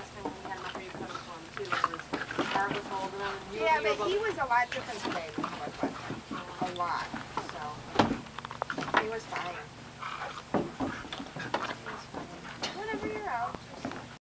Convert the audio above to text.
when had too. Was yeah, but he was a lot different today than he was. A lot. So he was fine.